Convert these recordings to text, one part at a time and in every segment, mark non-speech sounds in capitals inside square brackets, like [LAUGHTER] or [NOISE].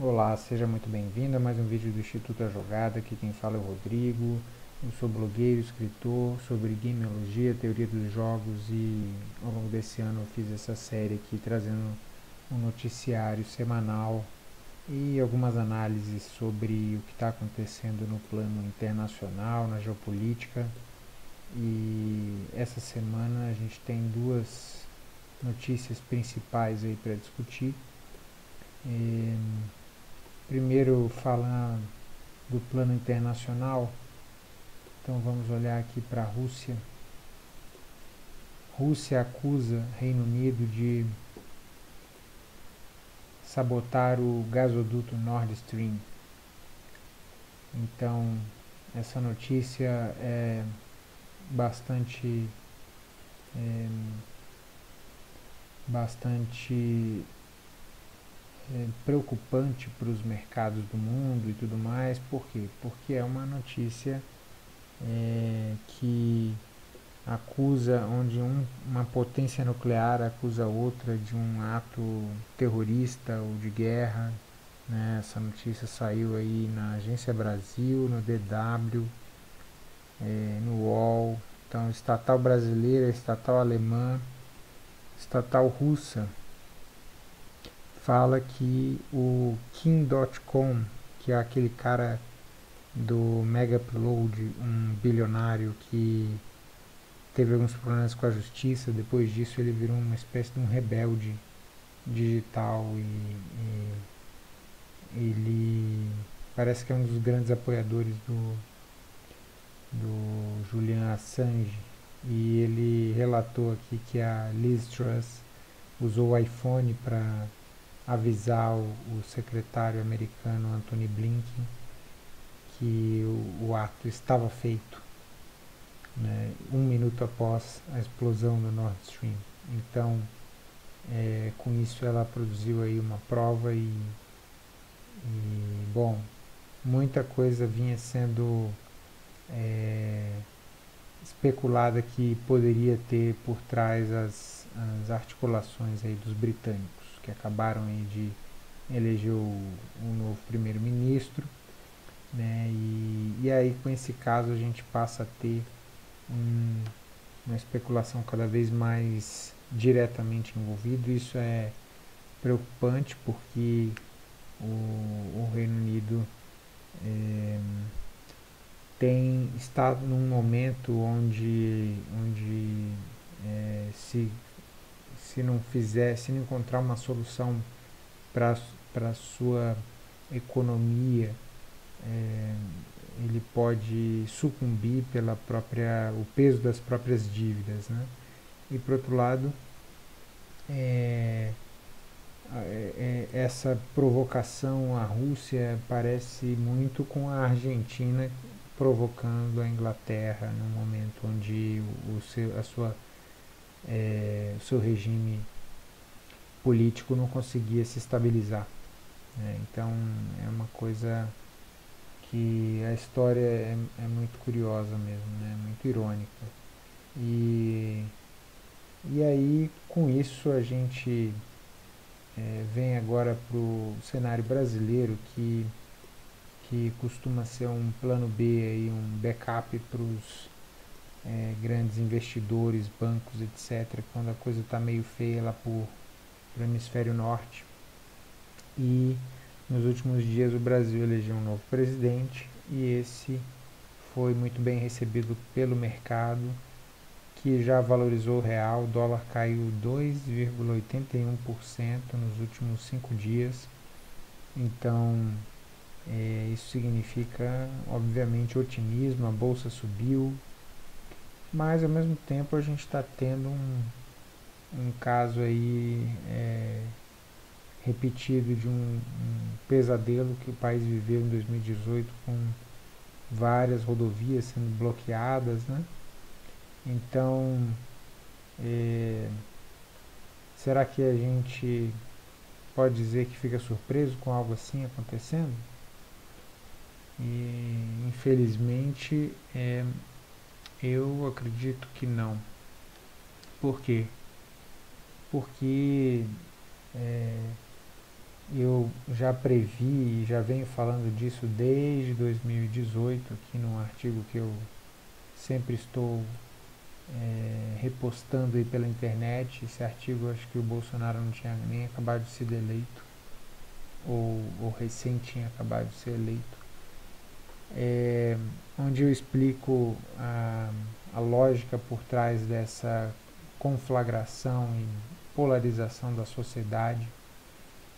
Olá, seja muito bem-vindo a mais um vídeo do Instituto A Jogada. Aqui quem fala é o Rodrigo. Eu sou blogueiro, escritor sobre gameologia, teoria dos jogos e ao longo desse ano eu fiz essa série aqui trazendo um noticiário semanal e algumas análises sobre o que está acontecendo no plano internacional, na geopolítica. E essa semana a gente tem duas notícias principais aí para discutir. E, Primeiro falar do plano internacional. Então vamos olhar aqui para a Rússia. Rússia acusa Reino Unido de sabotar o gasoduto Nord Stream. Então, essa notícia é bastante é, bastante é, preocupante para os mercados do mundo e tudo mais. Por quê? Porque é uma notícia é, que acusa, onde um, uma potência nuclear acusa outra de um ato terrorista ou de guerra. Né? Essa notícia saiu aí na Agência Brasil, no DW, é, no UOL. Então, estatal brasileira, estatal alemã, estatal russa fala que o Kim.com, que é aquele cara do Mega Upload, um bilionário que teve alguns problemas com a justiça, depois disso ele virou uma espécie de um rebelde digital e, e ele parece que é um dos grandes apoiadores do, do Julian Assange. E ele relatou aqui que a Liz Truss usou o iPhone para avisar o, o secretário americano Anthony Blinken que o, o ato estava feito né, um minuto após a explosão do Nord Stream. Então, é, com isso ela produziu aí uma prova e, e bom, muita coisa vinha sendo é, especulada que poderia ter por trás as, as articulações aí dos britânicos que acabaram de eleger um novo primeiro-ministro. Né, e, e aí com esse caso a gente passa a ter um, uma especulação cada vez mais diretamente envolvido. Isso é preocupante porque o, o Reino Unido é, tem está num momento onde, onde é, se se não fizer, se não encontrar uma solução para a sua economia, é, ele pode sucumbir pela própria o peso das próprias dívidas, né? E por outro lado, é, é, essa provocação à Rússia parece muito com a Argentina provocando a Inglaterra no momento onde o, o seu, a sua é, o seu regime político não conseguia se estabilizar. Né? Então é uma coisa que a história é, é muito curiosa mesmo, né? muito irônica. E, e aí com isso a gente é, vem agora para o cenário brasileiro que, que costuma ser um plano B, aí, um backup para os é, grandes investidores, bancos, etc., quando a coisa está meio feia lá por, o hemisfério norte. E nos últimos dias o Brasil elegeu um novo presidente e esse foi muito bem recebido pelo mercado, que já valorizou o real, o dólar caiu 2,81% nos últimos cinco dias. Então, é, isso significa, obviamente, otimismo, a bolsa subiu, mas ao mesmo tempo a gente está tendo um, um caso aí é, repetido de um, um, pesadelo que o país viveu em 2018 com várias rodovias sendo bloqueadas, né? Então, é, será que a gente pode dizer que fica surpreso com algo assim acontecendo? E infelizmente é, eu acredito que não. Por quê? Porque é, eu já previ e já venho falando disso desde 2018 aqui num artigo que eu sempre estou é, repostando aí pela internet. Esse artigo acho que o Bolsonaro não tinha nem acabado de ser eleito, ou, ou recém tinha acabado de ser eleito, é, onde eu explico a, a lógica por trás dessa conflagração e polarização da sociedade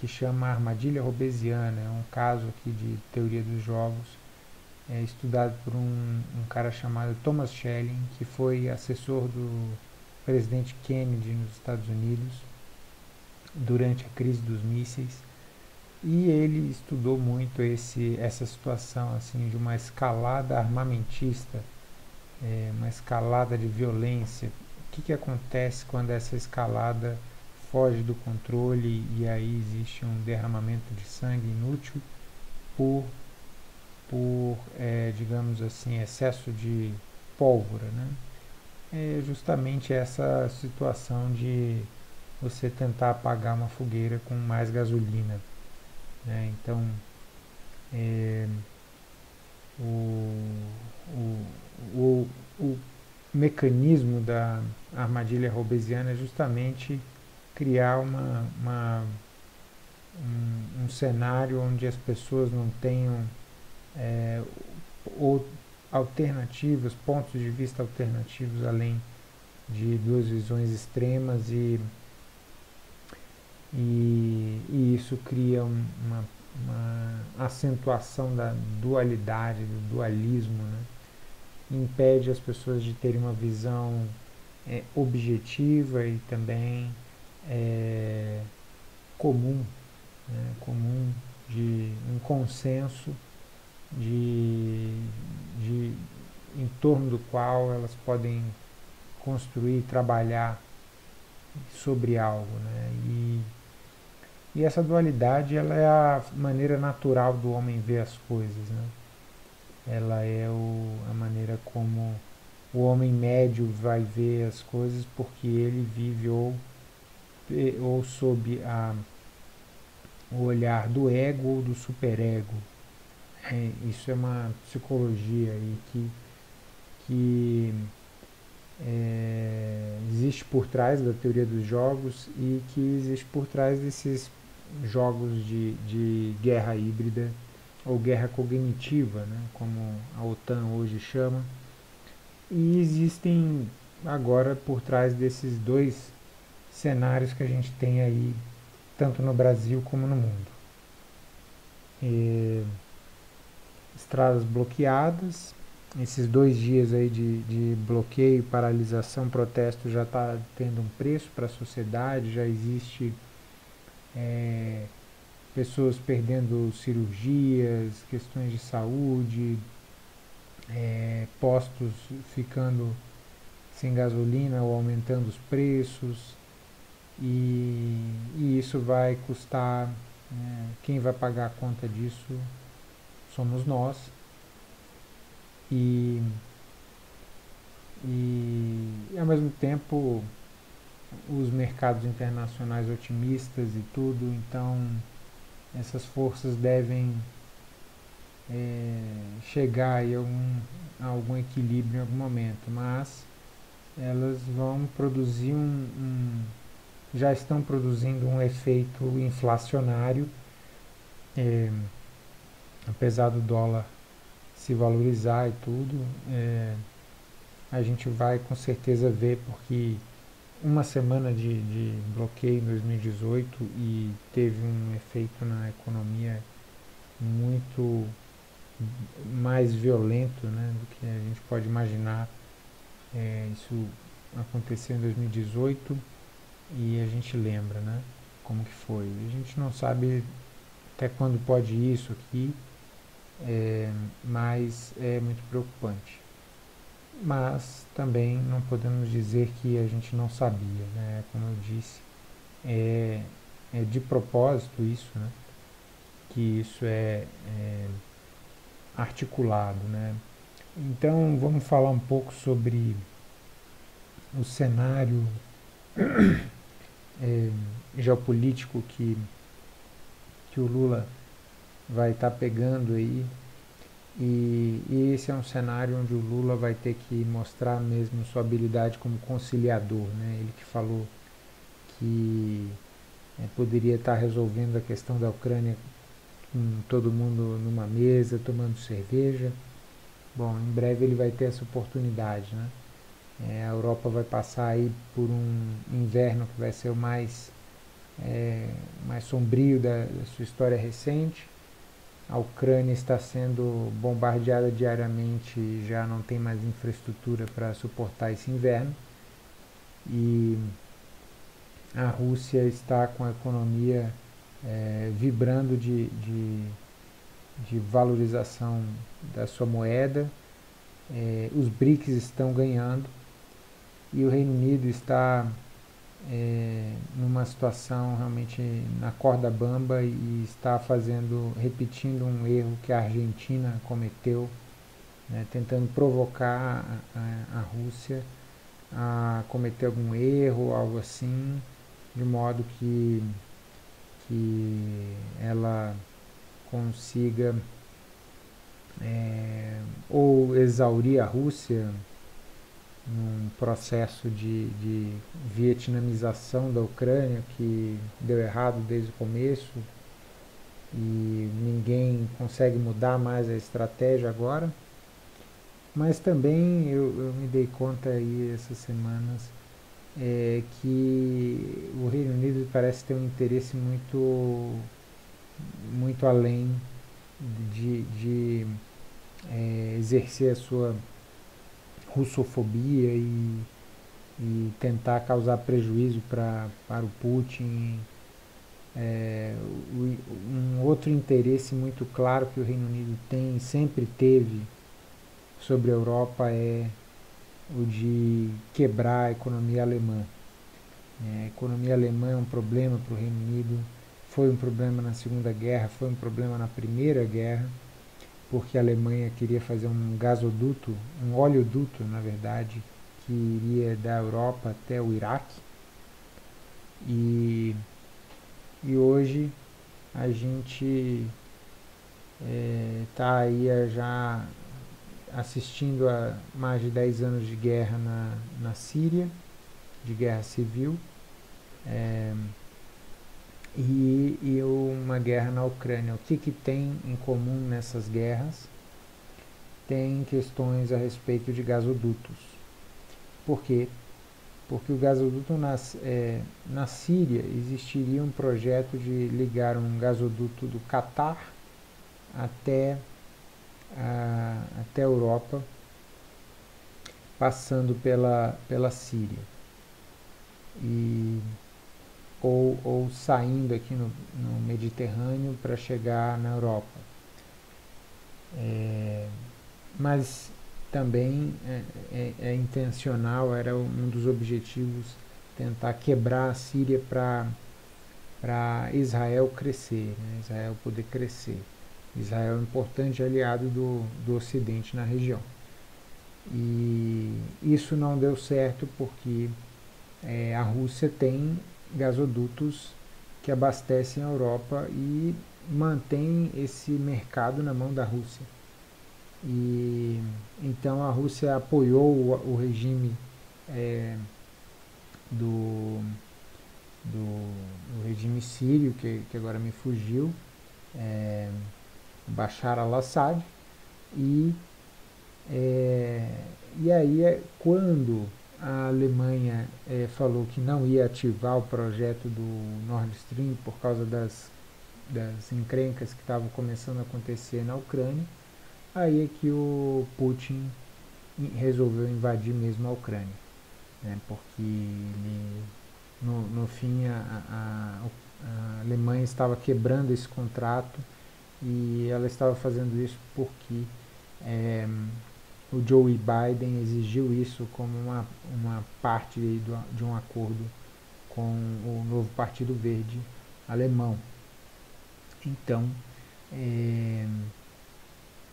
que chama Armadilha Robesiana, é um caso aqui de teoria dos jogos, é estudado por um, um cara chamado Thomas Schelling, que foi assessor do presidente Kennedy nos Estados Unidos durante a crise dos mísseis e ele estudou muito esse, essa situação assim de uma escalada armamentista, é, uma escalada de violência. O que, que acontece quando essa escalada foge do controle e aí existe um derramamento de sangue inútil por, por é, digamos assim, excesso de pólvora. Né? É justamente essa situação de você tentar apagar uma fogueira com mais gasolina. Né? Então, é, o, o, o, o mecanismo da armadilha robesiana é justamente criar uma, uma um, um, cenário onde as pessoas não tenham é, ou alternativas, pontos de vista alternativos além de duas visões extremas e, e, isso cria uma, uma, acentuação da dualidade, do dualismo, né? impede as pessoas de terem uma visão é, objetiva e também é, comum, né, comum de um consenso de, de em torno do qual elas podem construir, trabalhar sobre algo, né? E, e essa dualidade ela é a maneira natural do homem ver as coisas, né? Ela é o, a maneira como o homem médio vai ver as coisas porque ele vive ou ou sob a, o olhar do ego ou do superego. É, isso é uma psicologia aí que, que é, existe por trás da teoria dos jogos e que existe por trás desses jogos de, de guerra híbrida ou guerra cognitiva, né, como a OTAN hoje chama. E existem agora por trás desses dois cenários que a gente tem aí, tanto no Brasil como no mundo. E, estradas bloqueadas, esses dois dias aí de, de bloqueio, paralisação, protesto já está tendo um preço para a sociedade, já existe é, pessoas perdendo cirurgias, questões de saúde, é, postos ficando sem gasolina ou aumentando os preços, e, e isso vai custar, né, quem vai pagar a conta disso somos nós. E, e ao mesmo tempo os mercados internacionais otimistas e tudo, então essas forças devem é, chegar a algum, a algum equilíbrio em algum momento, mas elas vão produzir um, um já estão produzindo um efeito inflacionário, é, apesar do dólar se valorizar e tudo, é, a gente vai com certeza ver porque uma semana de, de, bloqueio em 2018 e teve um efeito na economia muito mais violento né, do que a gente pode imaginar. É, isso aconteceu em 2018 e a gente lembra, né? Como que foi. A gente não sabe até quando pode isso aqui, é, mas é muito preocupante. Mas também não podemos dizer que a gente não sabia, né? Como eu disse, é, é de propósito isso, né? Que isso é, é articulado, né? Então vamos falar um pouco sobre o cenário [COUGHS] é, geopolítico que, que o Lula vai estar tá pegando aí. E, e, esse é um cenário onde o Lula vai ter que mostrar mesmo sua habilidade como conciliador. Né? Ele que falou que é, poderia estar resolvendo a questão da Ucrânia com todo mundo numa mesa, tomando cerveja. Bom, em breve ele vai ter essa oportunidade. Né? É, a Europa vai passar aí por um inverno que vai ser o mais, é, mais sombrio da, da sua história recente. A Ucrânia está sendo bombardeada diariamente e já não tem mais infraestrutura para suportar esse inverno. E a Rússia está com a economia é, vibrando de, de, de, valorização da sua moeda. É, os BRICS estão ganhando e o Reino Unido está é, numa situação realmente na corda bamba e está fazendo, repetindo um erro que a Argentina cometeu, né, tentando provocar a, a, Rússia a cometer algum erro, algo assim, de modo que, que ela consiga é, ou exaurir a Rússia num processo de, de vietnamização da Ucrânia que deu errado desde o começo e ninguém consegue mudar mais a estratégia agora. Mas também eu, eu me dei conta aí essas semanas é, que o Reino Unido parece ter um interesse muito, muito além de, de é, exercer a sua russofobia e, e tentar causar prejuízo pra, para o Putin. É, um outro interesse muito claro que o Reino Unido tem, sempre teve sobre a Europa é o de quebrar a economia alemã. É, a economia alemã é um problema para o Reino Unido, foi um problema na Segunda Guerra, foi um problema na Primeira Guerra porque a Alemanha queria fazer um gasoduto, um oleoduto, na verdade, que iria da Europa até o Iraque. E, e hoje a gente está é, aí já assistindo a mais de 10 anos de guerra na, na Síria, de guerra civil. É, e, e uma guerra na Ucrânia. O que, que tem em comum nessas guerras? Tem questões a respeito de gasodutos. Por quê? Porque o gasoduto na, é, na Síria existiria um projeto de ligar um gasoduto do Catar até a, até Europa, passando pela, pela Síria. E ou, ou saindo aqui no, no Mediterrâneo para chegar na Europa. É, mas também é, é, é, intencional, era um dos objetivos tentar quebrar a Síria para Israel crescer, né? Israel poder crescer. Israel é um importante aliado do, do Ocidente na região. E isso não deu certo porque é, a Rússia tem gasodutos que abastecem a Europa e mantém esse mercado na mão da Rússia. E então a Rússia apoiou o, o regime é, do, do, regime sírio, que, que agora me fugiu, é, Bashar al-Assad, e, é, e aí é quando a Alemanha é, falou que não ia ativar o projeto do Nord Stream por causa das, das encrencas que estavam começando a acontecer na Ucrânia, aí é que o Putin resolveu invadir mesmo a Ucrânia, né, porque ele, no, no fim a, a, a Alemanha estava quebrando esse contrato e ela estava fazendo isso porque é, o Joe Biden exigiu isso como uma, uma parte do, de um acordo com o novo Partido Verde alemão. Então, é,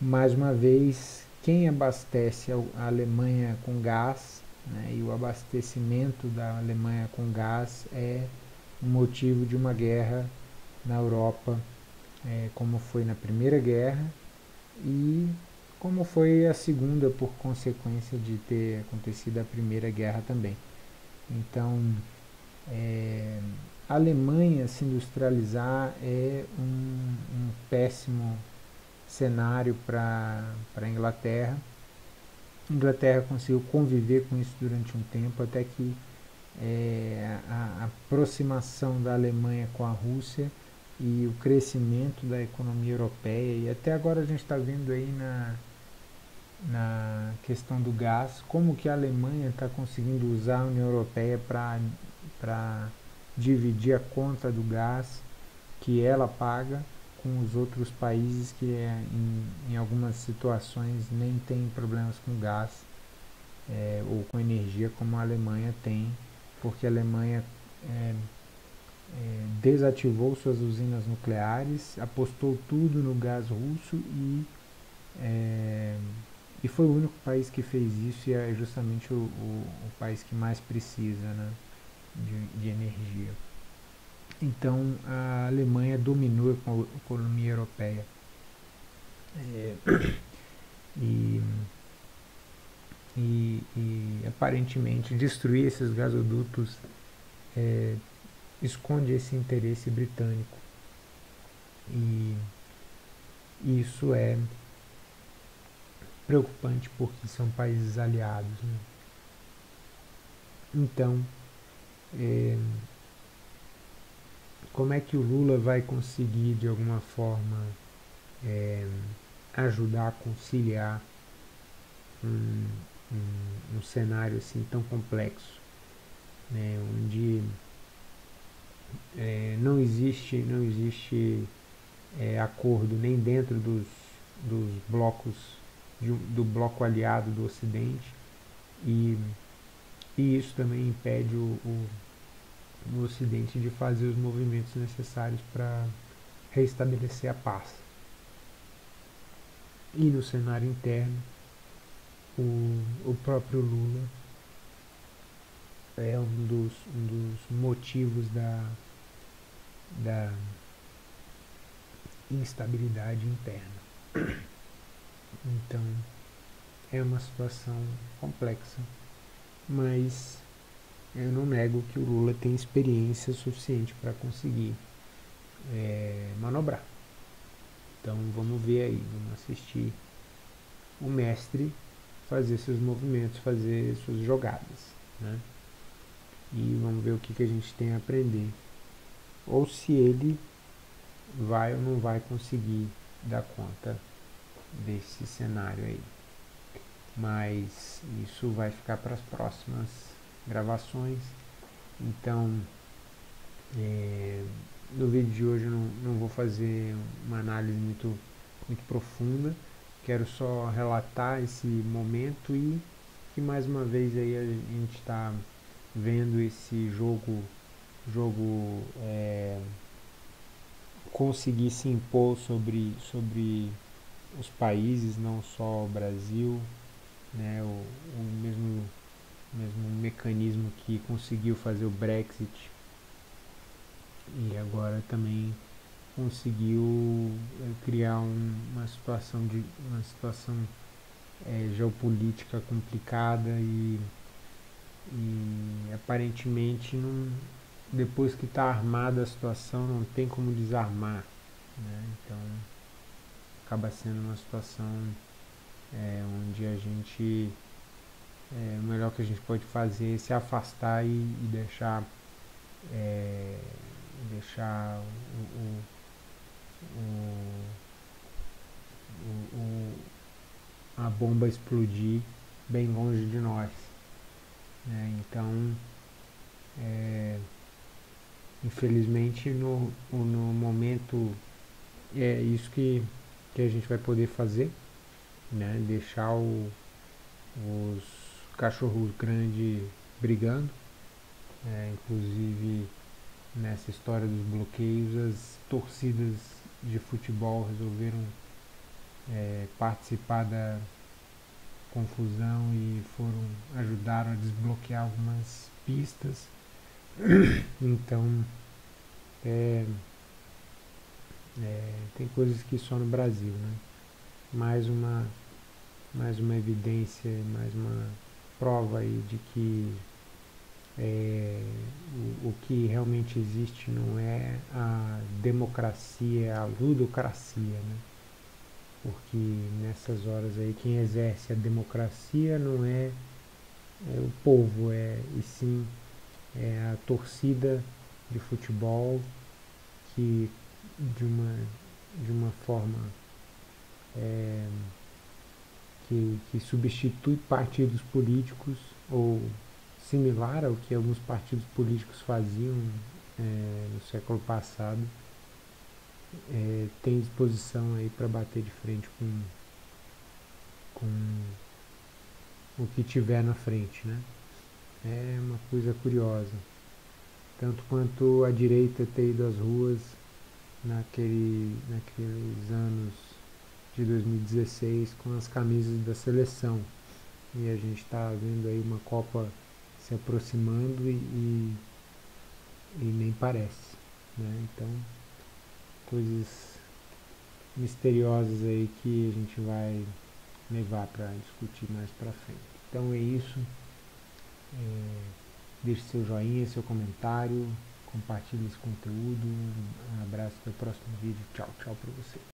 mais uma vez, quem abastece a Alemanha com gás né, e o abastecimento da Alemanha com gás é um motivo de uma guerra na Europa é, como foi na Primeira Guerra e como foi a segunda por consequência de ter acontecido a Primeira Guerra também. Então, é, a Alemanha se industrializar é um, um péssimo cenário para a Inglaterra. A Inglaterra conseguiu conviver com isso durante um tempo, até que é, a, a aproximação da Alemanha com a Rússia e o crescimento da economia europeia, e até agora a gente está vendo aí na, na questão do gás, como que a Alemanha está conseguindo usar a União Europeia para dividir a conta do gás que ela paga com os outros países que é, em, em algumas situações nem tem problemas com gás é, ou com energia como a Alemanha tem, porque a Alemanha é, é, desativou suas usinas nucleares, apostou tudo no gás russo e, é, e foi o único país que fez isso e é justamente o, o, o país que mais precisa né, de, de, energia. Então a Alemanha dominou a economia europeia. É, [COUGHS] e, e, e, aparentemente destruir esses gasodutos é, esconde esse interesse britânico. E isso é preocupante porque são países aliados. Né? Então, é, como é que o Lula vai conseguir de alguma forma é, ajudar a conciliar um, um, um, cenário assim tão complexo, né, onde é, não existe, não existe é, acordo nem dentro dos, dos blocos de, do bloco aliado do Ocidente e, e isso também impede o, o, o Ocidente de fazer os movimentos necessários para restabelecer a paz. E no cenário interno, o, o próprio Lula é um dos, um dos motivos da, da instabilidade interna. Então, é uma situação complexa, mas eu não nego que o Lula tem experiência suficiente para conseguir é, manobrar. Então, vamos ver aí, vamos assistir o mestre fazer seus movimentos, fazer suas jogadas. Né? E vamos ver o que, que a gente tem a aprender ou se ele vai ou não vai conseguir dar conta desse cenário aí. Mas isso vai ficar para as próximas gravações. Então, é, no vídeo de hoje eu não, não vou fazer uma análise muito, muito profunda. Quero só relatar esse momento e que mais uma vez aí a gente está vendo esse jogo jogo é, conseguir se impor sobre, sobre os países, não só o Brasil, né, o, o mesmo, mesmo mecanismo que conseguiu fazer o Brexit e agora também conseguiu é, criar um, uma situação de uma situação é, geopolítica complicada e, e aparentemente não, depois que está armada a situação, não tem como desarmar. Né? Então, acaba sendo uma situação é, onde a gente. É, o melhor que a gente pode fazer é se afastar e, e deixar. É, deixar o, o, o, o, a bomba explodir bem longe de nós. Né? Então, é, Infelizmente, no, no momento, é isso que, que a gente vai poder fazer, né? Deixar o, os cachorros grandes brigando. É, inclusive, nessa história dos bloqueios, as torcidas de futebol resolveram é, participar da confusão e foram ajudaram a desbloquear algumas pistas [COUGHS] então, é, É, tem coisas que só no Brasil, né? Mais uma, mais uma evidência, mais uma prova aí de que é, o, o, que realmente existe não é a democracia, é a ludocracia, né? Porque nessas horas aí quem exerce a democracia não é, é o povo, é e sim é a torcida de futebol que de uma, de uma forma é, que, que substitui partidos políticos ou similar ao que alguns partidos políticos faziam é, no século passado, é, tem disposição aí para bater de frente com, com o que tiver na frente, né? É uma coisa curiosa. Tanto quanto a direita ter ido às ruas naquele, naqueles anos de 2016 com as camisas da seleção. E a gente está vendo aí uma Copa se aproximando e, e, e nem parece. Né? Então, coisas misteriosas aí que a gente vai levar para discutir mais para frente. Então é isso. É, deixe seu joinha, seu comentário, compartilhe esse conteúdo. Um abraço até o próximo vídeo. Tchau, tchau para você.